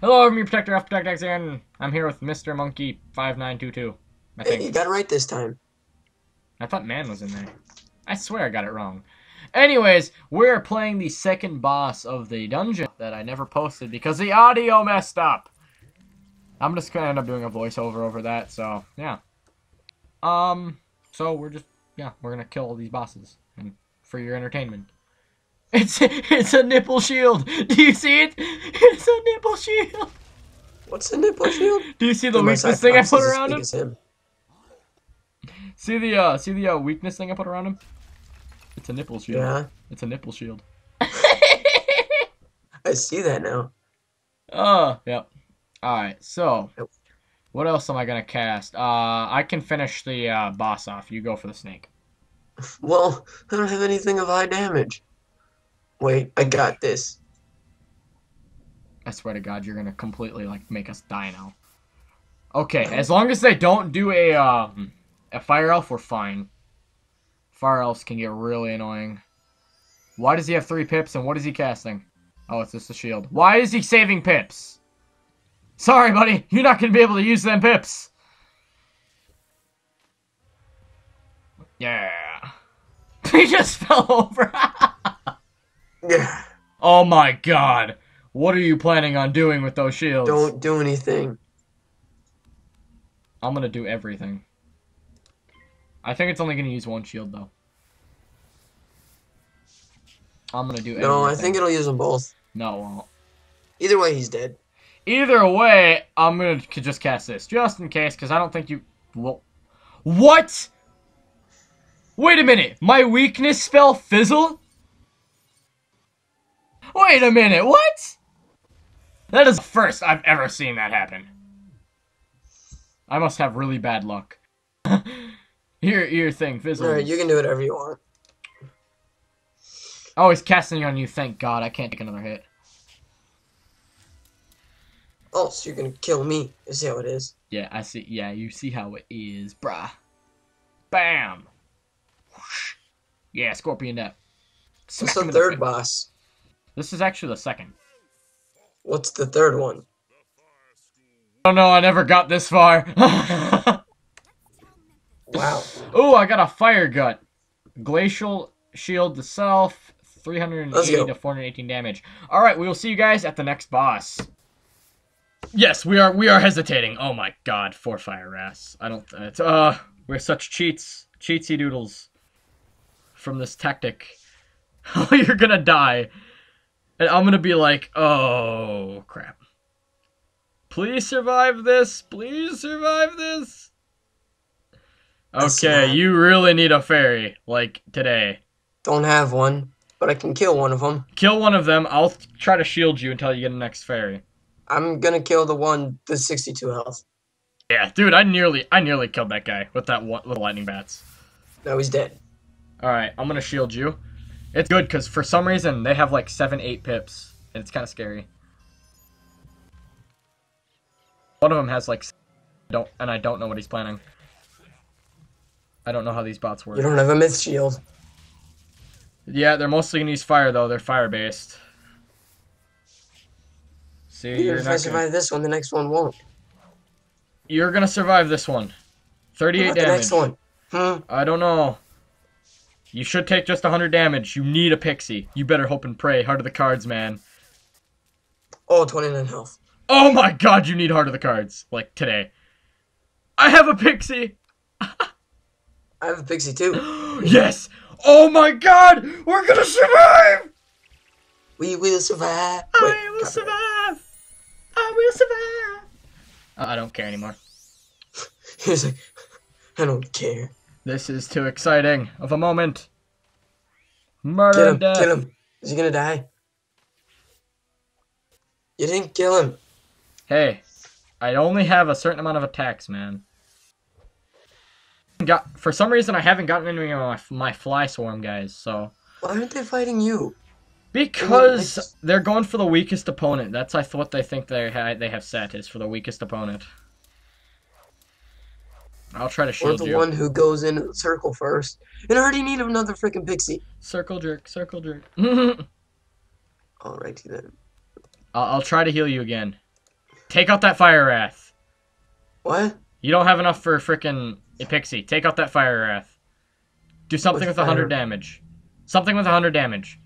Hello, I'm your protector of Protect and I'm here with Mr. Monkey 5922. I Hey, you think. got it right this time. I thought man was in there. I swear I got it wrong. Anyways, we're playing the second boss of the dungeon that I never posted because the audio messed up. I'm just gonna end up doing a voiceover over that, so yeah. Um, so we're just yeah, we're gonna kill all these bosses and for your entertainment. It's it's a nipple shield. Do you see it? It's a nipple shield. What's the nipple shield? Do you see the My weakness thing I put around him? him. See the uh see the uh, weakness thing I put around him? It's a nipple shield. Yeah, It's a nipple shield. I see that now. Oh, yep. Alright, so what else am I gonna cast? Uh I can finish the uh, boss off. You go for the snake. Well, I don't have anything of high damage. Wait, I got this. I swear to god you're gonna completely like make us die now. Okay, as long as they don't do a um a fire elf, we're fine. Fire elves can get really annoying. Why does he have three pips and what is he casting? Oh, it's just a shield. Why is he saving pips? Sorry, buddy, you're not gonna be able to use them pips. Yeah. He just fell over. Yeah, oh my god. What are you planning on doing with those shields? don't do anything. I'm gonna do everything. I think it's only gonna use one shield though. I'm gonna do everything. No, I think it'll use them both. No, it won't. Either way, he's dead. Either way, I'm gonna just cast this just in case, because I don't think you. Well, what? Wait a minute. My weakness spell fizzle. Wait a minute. What? That is the first I've ever seen that happen. I must have really bad luck. here, here, thing fizzle. Alright, you can do whatever you want. Oh, he's casting on you. Thank God, I can't take another hit. Oh, so you're gonna kill me. You see how it is. Yeah, I see. Yeah, you see how it is, brah. Bam. Whoosh. Yeah, Scorpion. What's Smack the the third boss? This is actually the second. What's the third one? Oh no, I never got this far. Wow. oh, I got a fire gut. Glacial shield to self. 380 to 418 damage. All right, we will see you guys at the next boss. Yes, we are. We are hesitating. Oh my God, four fire wraths. I don't. It's, uh, we're such cheats, cheatsy doodles. From this tactic, oh, you're gonna die, and I'm gonna be like, oh crap. Please survive this. Please survive this. Okay, uh, you really need a fairy, like today. Don't have one, but I can kill one of them. Kill one of them. I'll try to shield you until you get the next fairy. I'm gonna kill the one with 62 health. Yeah, dude, I nearly, I nearly killed that guy with that one, little lightning bats. No, he's dead. All right, I'm gonna shield you. It's good because for some reason they have like seven, eight pips, and it's kind of scary. One of them has like, don't, and I don't know what he's planning. I don't know how these bots work. You don't have a myth shield. Yeah, they're mostly gonna use fire though. They're fire based. See, if not I gonna, survive this one, the next one won't. you're gonna survive this one. 38 about the damage. next one? Hmm. I don't know. You should take just 100 damage. You need a pixie. You better hope and pray. Heart of the cards, man. Oh, 29 health. Oh my god, you need heart of the cards. Like today. I have a pixie. I have a pixie too. yes. Oh my god, we're gonna survive. We will survive. I Wait, will copyright. survive. I will survive. Uh, I don't care anymore. He's like, I don't care. This is too exciting of a moment. Murder and him, death. get him. Is he gonna die? You didn't kill him. Hey, I only have a certain amount of attacks, man. Got for some reason I haven't gotten any of my, my fly swarm guys, so Why aren't they fighting you? because they're going for the weakest opponent. That's I what they think they ha- they have set is for the weakest opponent. I'll try to shield you. Or the you. one who goes into the circle first. And I already need another freaking pixie. Circle jerk, circle jerk. I'll, Alrighty then. I'll try to heal you again. Take out that fire wrath. What? You don't have enough for a freaking pixie. Take out that fire wrath. Do something with a hundred damage. Something with a hundred damage.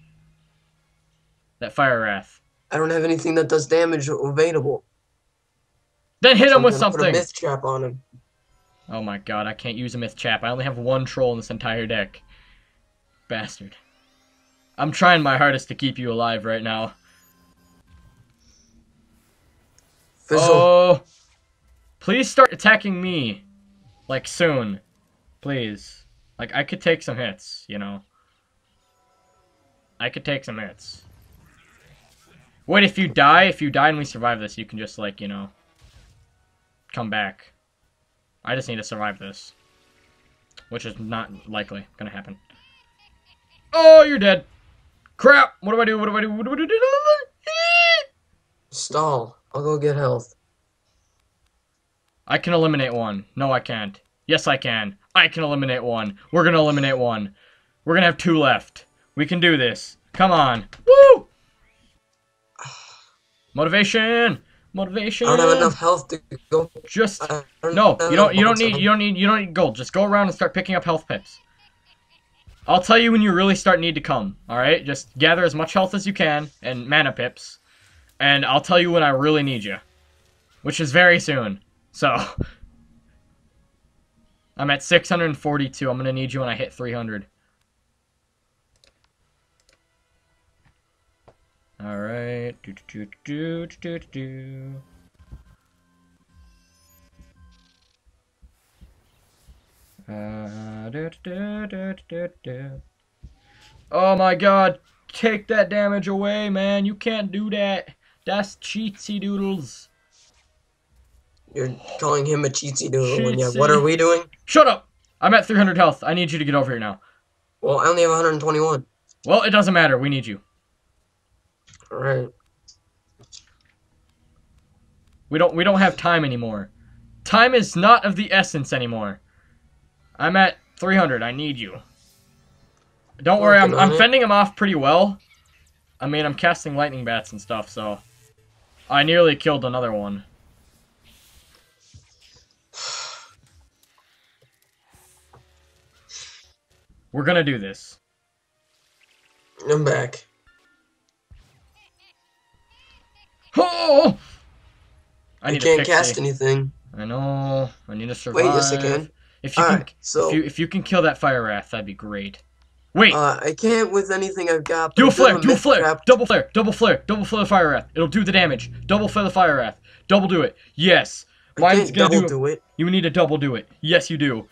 That fire wrath. I don't have anything that does damage available. Then hit So him I'm with gonna Put a something. myth trap on him. Oh my god, I can't use a myth trap. I only have one troll in this entire deck. Bastard. I'm trying my hardest to keep you alive right now. Fizzle. Oh. Please start attacking me. Like soon. Please. Like I could take some hits, you know. I could take some hits. Wait, if you die, if you die and we survive this, you can just like, you know, come back. I just need to survive this. Which is not likely gonna happen. Oh, you're dead. Crap! What do I do? What do I do? What do I do? Stall. I'll go get health. I can eliminate one. No, I can't. Yes, I can. I can eliminate one. We're gonna eliminate one. We're gonna have two left. We can do this. Come on. Woo! Motivation. Motivation. I don't have enough health to go. Just no. You don't. You don't need. You don't need. You don't need gold. Just go around and start picking up health pips. I'll tell you when you really start need to come. All right. Just gather as much health as you can and mana pips, and I'll tell you when I really need you, which is very soon. So. I'm at 642. I'm gonna need you when I hit 300. All right. Do do do do do do do. Uh, do, do, do, do, do. Oh my god, take that damage away, man. You can't do that. That's cheatsy doodles. You're calling him a cheatsy doodle. Cheatsy. what are we doing? Shut up! I'm at 300 health. I need you to get over here now. Well, I only have 121. Well, it doesn't matter. We need you. All right. We don't we don't have time anymore. Time is not of the essence anymore. I'm at 300. I need you. Don't worry, I'm, I'm fending him off pretty well. I mean, I'm casting lightning bats and stuff, so I nearly killed another one. We're gonna do this. I'm back. Oh! I need can't cast pixie. anything. I know. I need to survive. Wait, yes, I can. If you can, Alright, so if you if you can kill that fire wrath, that'd be great. Wait, uh, I can't with anything I've got. do a I do have flare, do a flare, trap. double flare, double flare, double flare the fire wrath. It'll do the damage. Double flare the fire wrath. Double do it. Yes. I Mine's gonna double do. do it. You need to double do it. Yes, you do.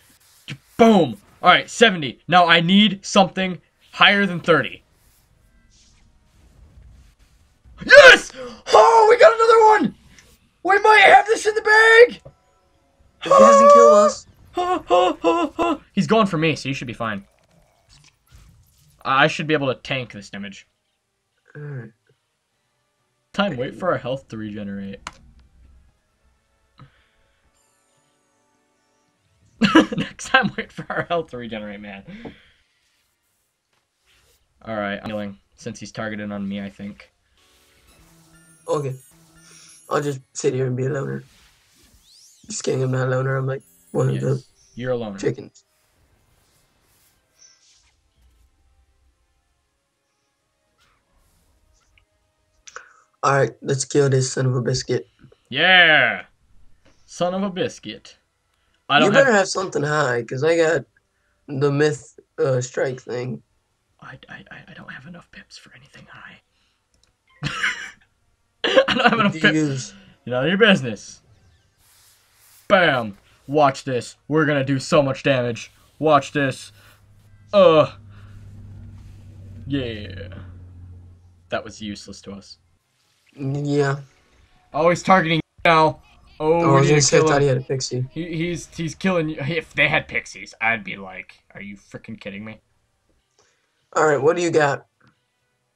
Boom. All right, seventy. Now I need something higher than thirty. Yes! Oh, we got another one. We might have this in the bag. If he doesn't kill us, He's going for me, so you should be fine. I should be able to tank this damage. Alright. Time, wait for our health to regenerate. Next time, wait for our health to regenerate, man. Alright, I'm healing, since he's targeted on me, I think. Okay. I'll just sit here and be a loner. Just kidding, I'm not a loner. I'm like one of the Yes, you're alone. chickens. Alright, let's kill this son of a biscuit. Yeah! Son of a biscuit. I You don't You better have... have something high, because I got the myth uh, strike thing. I, I, I- I don't have enough pips for anything high. I don't have What enough do you pips. use? None of your business. Bam! Watch this. We're gonna do so much damage. Watch this. Uh. Yeah. That was useless to us. Yeah. He's targeting now. Oh, Oh, I was gonna say, I thought he had a pixie. He, he's he's killing you. If they had pixies, I'd be like, "Are you freaking kidding me?" Alright, what do you got?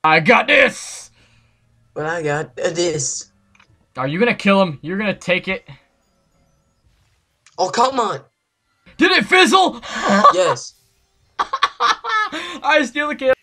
I got this. What I got? This. Are you gonna kill him? You're gonna take it. Oh, come on! Did it fizzle? Yes. I steal the kill.